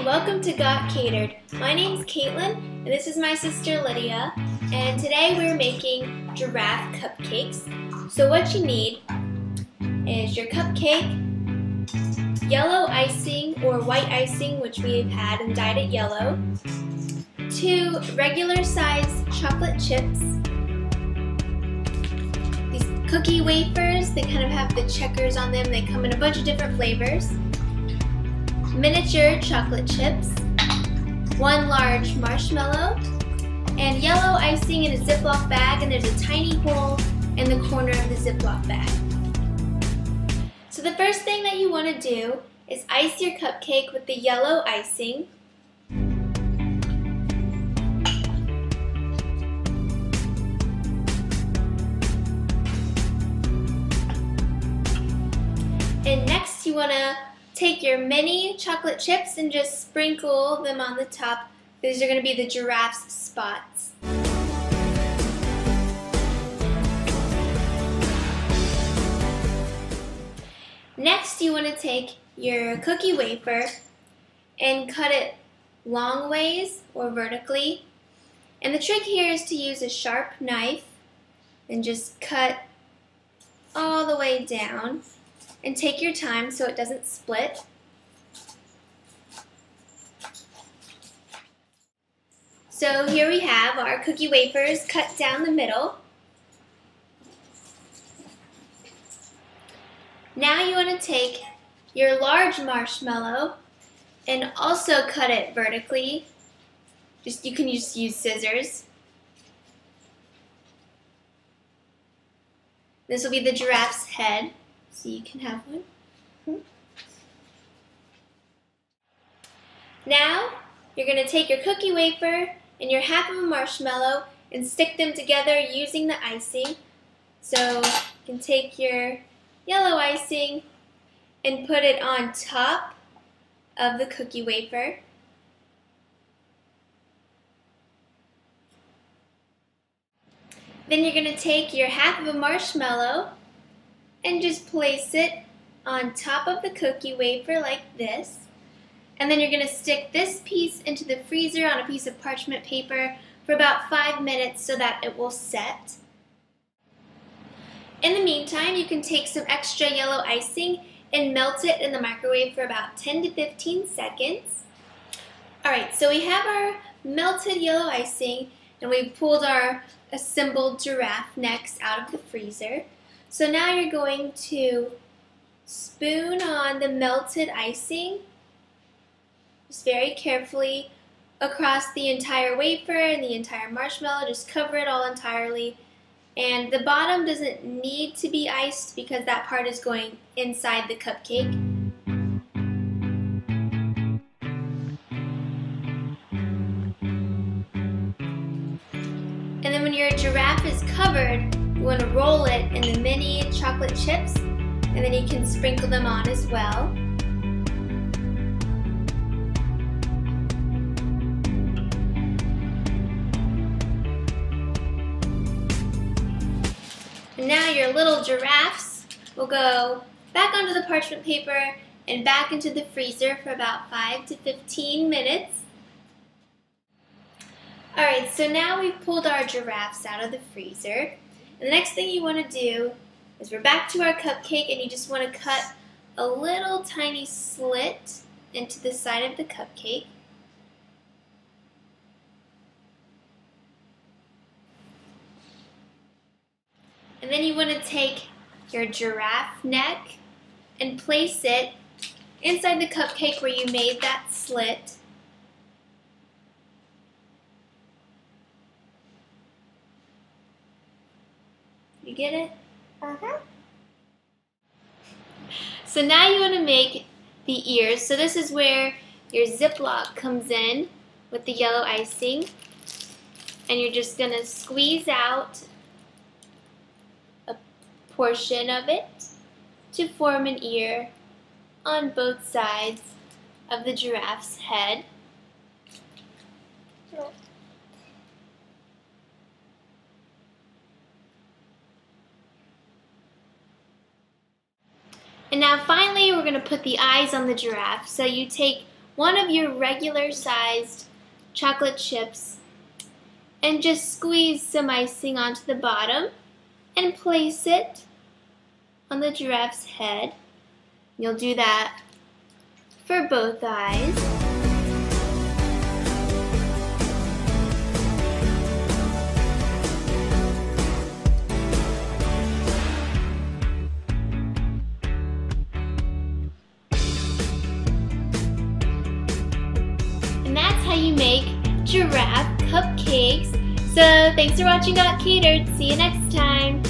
and welcome to Got Caiter'd. My name's Caitlin and this is my sister Lydia and today we're making giraffe cupcakes. So what you need is your cupcake, yellow icing or white icing which we've had and dyed it yellow, two regular size chocolate chips, these cookie wafers, they kind of have the checkers on them, they come in a bunch of different flavors, miniature chocolate chips, one large marshmallow, and yellow icing in a Ziploc bag, and there's a tiny hole in the corner of the Ziploc bag. So the first thing that you want to do is ice your cupcake with the yellow icing. And next you want to take your mini chocolate chips and just sprinkle them on the top. These are going to be the giraffe's spots. Next, you want to take your cookie wafer and cut it long ways or vertically. And the trick here is to use a sharp knife and just cut all the way down and take your time so it doesn't split. So here we have our cookie wafers cut down the middle. Now you want to take your large marshmallow and also cut it vertically. Just you can just use scissors. This will be the giraffe's head. So you can have one. Hmm. Now, you're going to take your cookie wafer and your half of a marshmallow and stick them together using the icing. So you can take your yellow icing and put it on top of the cookie wafer. Then you're going to take your half of a marshmallow and just place it on top of the cookie wafer like this. And then you're going to stick this piece into the freezer on a piece of parchment paper for about five minutes so that it will set. In the meantime, you can take some extra yellow icing and melt it in the microwave for about 10 to 15 seconds. Alright, so we have our melted yellow icing and we've pulled our assembled giraffe necks out of the freezer. So now you're going to spoon on the melted icing, just very carefully across the entire wafer and the entire marshmallow. Just cover it all entirely. And the bottom doesn't need to be iced because that part is going inside the cupcake. And then when your giraffe is covered, you want to roll it in the mini chocolate chips and then you can sprinkle them on as well. And now your little giraffes will go back onto the parchment paper and back into the freezer for about 5 to 15 minutes. Alright, so now we've pulled our giraffes out of the freezer. And the next thing you want to do is we're back to our cupcake and you just want to cut a little tiny slit into the side of the cupcake. And then you want to take your giraffe neck and place it inside the cupcake where you made that slit. You get it? Uh-huh. So now you want to make the ears. So this is where your Ziploc comes in with the yellow icing. And you're just going to squeeze out a portion of it to form an ear on both sides of the giraffe's head. And now finally we're going to put the eyes on the giraffe. So you take one of your regular sized chocolate chips and just squeeze some icing onto the bottom and place it on the giraffe's head. You'll do that for both eyes. Make giraffe cupcakes. So thanks for watching Got Caiter'd. See you next time.